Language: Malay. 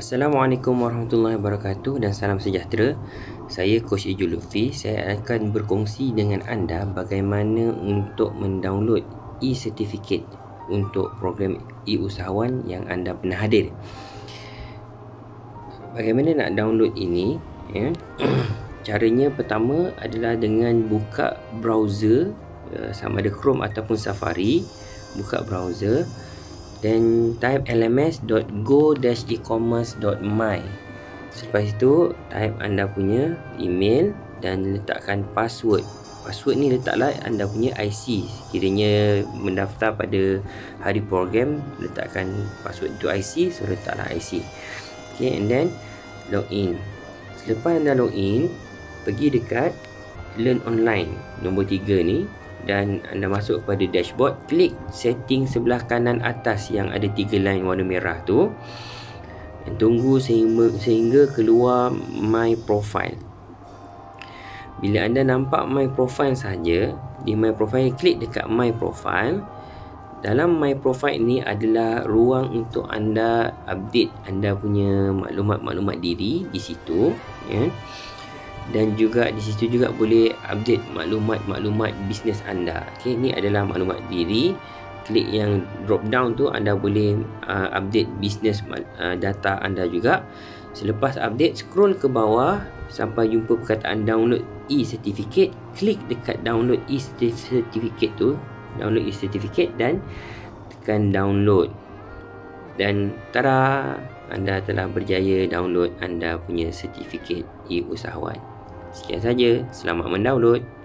Assalamualaikum warahmatullahi wabarakatuh dan salam sejahtera. Saya Coach Ijul Lufi. Saya akan berkongsi dengan anda bagaimana untuk mendownload e-certificate untuk program e-usahawan yang anda pernah hadir. Bagaimana nak download ini? Ya. Caranya pertama adalah dengan buka browser eh, sama ada Chrome ataupun Safari. Buka browser. Dan type lms.go-ecommerce.my Selepas itu type anda punya email dan letakkan password. Password ni letaklah anda punya IC Kiranya mendaftar pada hari program Letakkan password itu IC So letaklah IC Okay and then login. Selepas anda login Pergi dekat learn online Nombor 3 ni dan anda masuk kepada dashboard klik setting sebelah kanan atas yang ada tiga line warna merah tu. Dan tunggu sehingga, sehingga keluar my profile. Bila anda nampak my profile saja di my profile klik dekat my profile. Dalam my profile ni adalah ruang untuk anda update anda punya maklumat-maklumat diri di situ ya dan juga di situ juga boleh update maklumat-maklumat bisnes anda. Okey, ini adalah maklumat diri. Klik yang drop down tu anda boleh uh, update bisnes uh, data anda juga. Selepas update scroll ke bawah sampai jumpa perkataan download e-certificate, klik dekat download e-certificate tu, download e-certificate dan tekan download. Dan tada, anda telah berjaya download anda punya sertifikat e-usahawan. Sekian saja. Selamat mendownload.